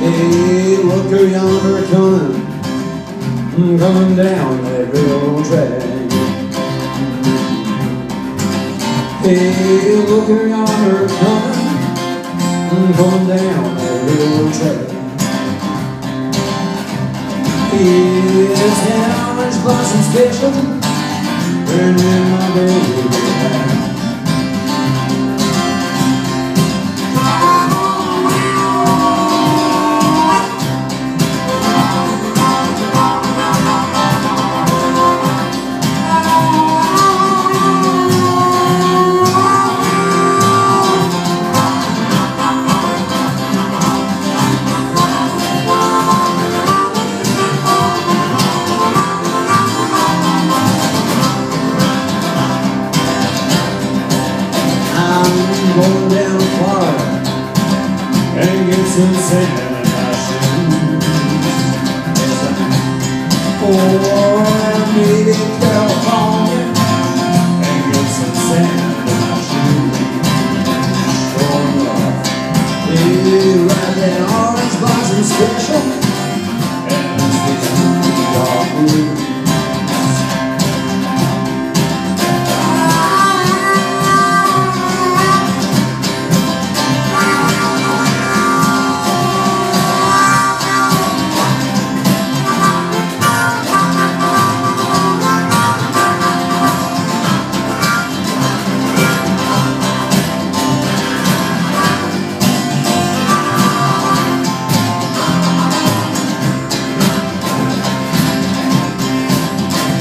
Hey, look her yonder coming, coming down that railroad track. Hey, look her yonder coming, coming down that railroad track. It's an orange blossom special, bringing my baby and get some sand in my shoes. Or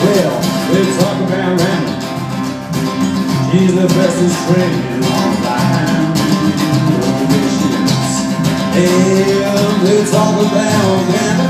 Well, they talk about Randall. She's the bestest friend in all time. And they talk about Randall.